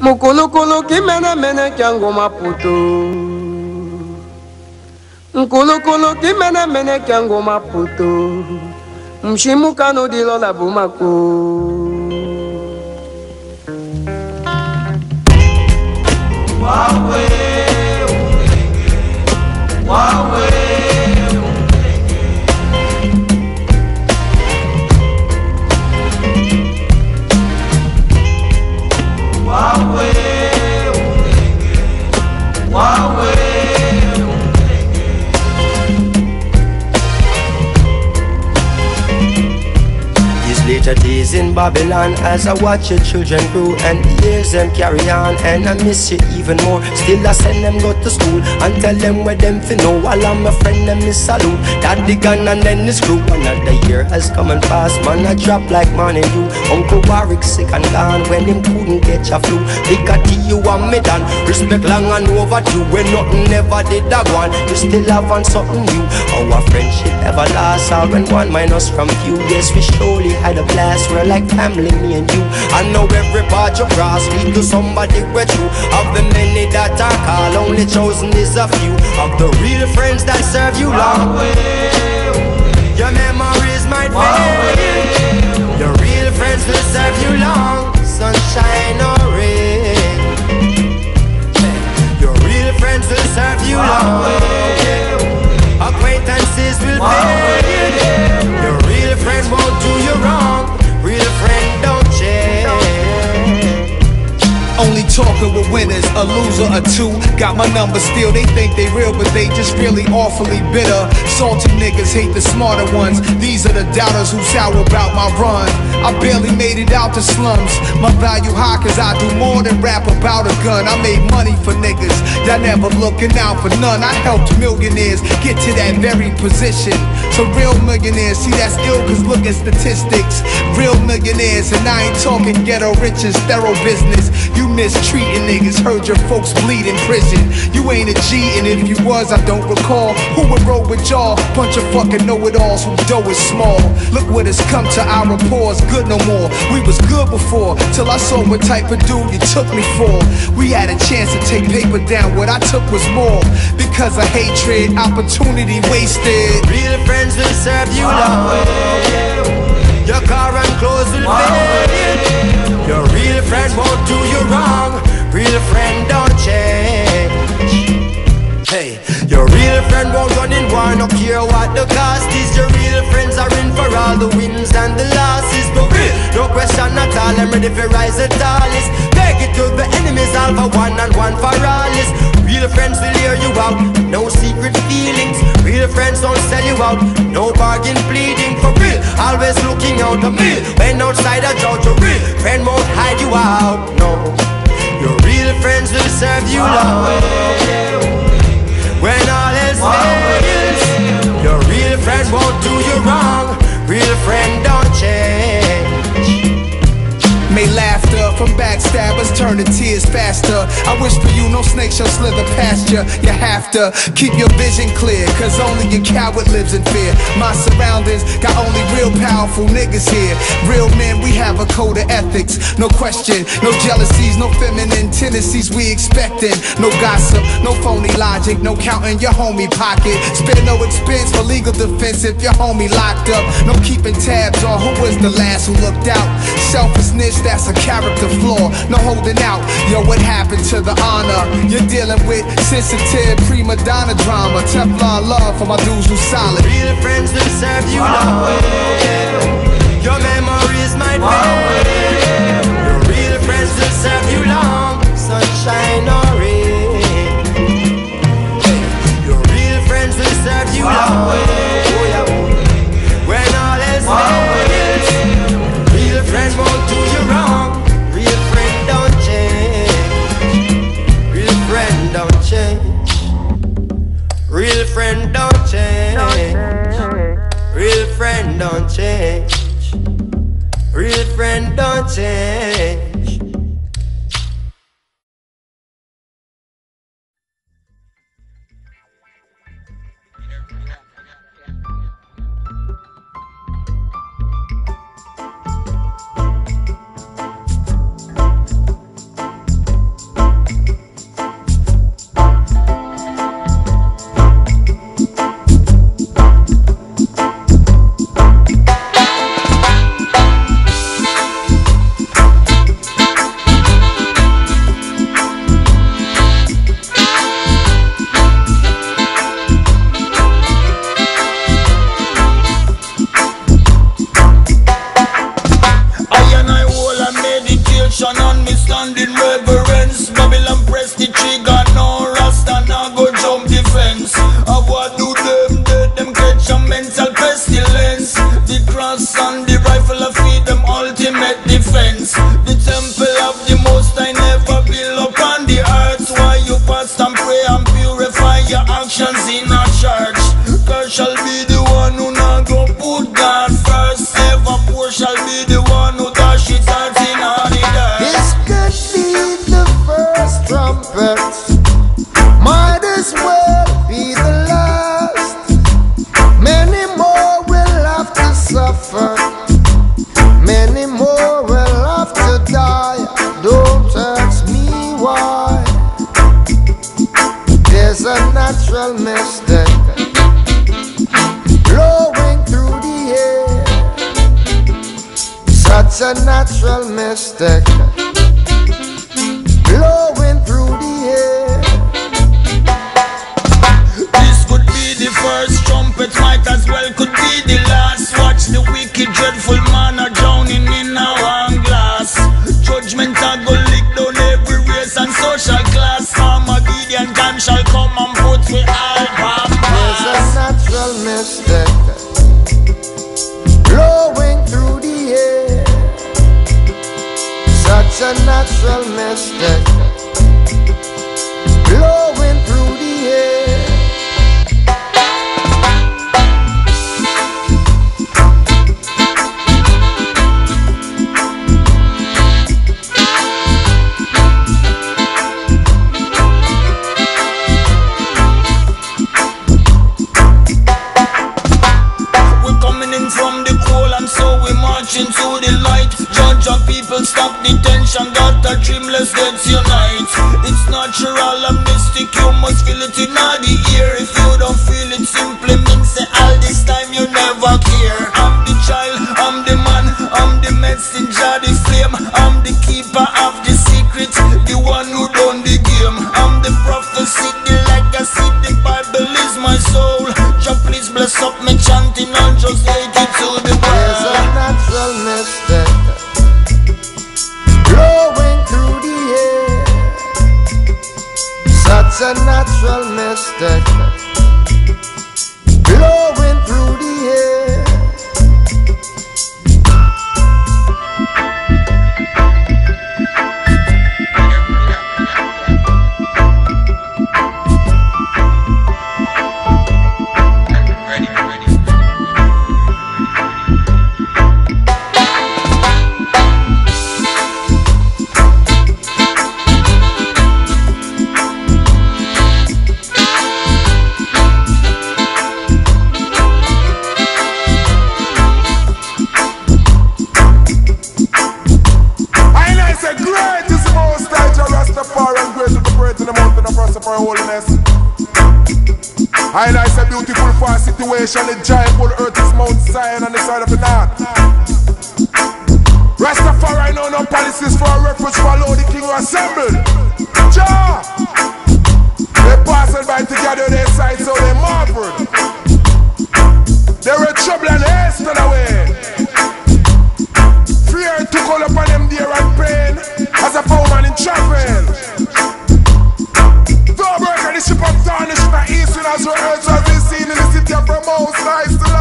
Mkulukulu kimenemene kya ngoma puto Mkulukulu kimenemene kya ngoma puto Mshimuka dilola bumako. These later in Babylon as I watch your children grow and the years them carry on and I miss you even more. Still I send them go to school and tell them where them fi know. While I'm a friend them me salute. Daddy gun and then his crew. Another year has come and passed, man I drop like morning you Uncle Warwick sick and gone when him couldn't get your flu. Big at you and me done. Respect long and overdue when nothing ever did that one. You still have on something new. Our friendship ever lasts all when one minus from few. Yes we surely had a blast. We're like family, me and you. I know every part you cross lead to somebody we're true. Of the many that I call, only chosen is a few. Of the real friends that serve you long. Your memories might fade. Your real friends will serve you long. A loser or two. Got my number still, they think they real, but they just really awfully bitter. Salty niggas hate the smarter ones. These are the doubters who sour about my run. I barely made it out the slums. My value high cause I do more than rap about a gun. I made money for niggas that never looking out for none. I helped millionaires get to that very position. So real millionaires, see that's ill cause look at statistics. Real millionaires, and I ain't talking ghetto riches, thorough business. You mistreating niggas, heard your folks bleed in prison. You ain't a G, and if you was, I don't recall. Who would roll with y'all? Bunch of fucking know-it-alls who dough is small. Look what has come to our rapport, good no more. We was good before, till I saw what type of dude you took me for. We had a chance to take paper down, what I took was more. Because of hatred, opportunity wasted. Real friends will serve you long. Oh, your car and clothes will I'm ready for rise the tallest. You. Have to keep your vision clear, cause only a coward lives in fear. My surroundings got only real powerful niggas here. Real men, we have a code of ethics, no question. No jealousies, no feminine tendencies we expecting. No gossip, no phony logic, no counting your homie pocket. Spare no expense for legal defense if your homie locked up. No keeping tabs on who was the last who looked out. Selfishness, that's a character flaw. No holding out. Yo, what happened to the honor? You're dealing with sensitive prima donna drama. Teflon love for my dudes who solid. Real friends will serve you ah. long. Your memories might fade. Friend trumpet. Might as well be the last. Many more will have to suffer. Many more will have to die. Don't ask me why. There's a natural mystic blowing through the air. Such a natural mystic a natural mystic blowing mystic, you must feel it in all the ear. If you don't feel it, simply means say all this time you never care. I'm the child, I'm the man, I'm the messenger, the flame. I'm the keeper of the secret, the one who done the game. I'm the prophecy, the legacy, the Bible is my soul. Jah please bless up me chanting and just take it to the There's a world. A natural mystic of Rastafari holiness. It's a beautiful far situation, the giant full earth is Mount Zion on the side of the north. Rastafari know no policies for a refuge follow the king who assembled. Jah! They passing by together their sight so they Ramos Nice to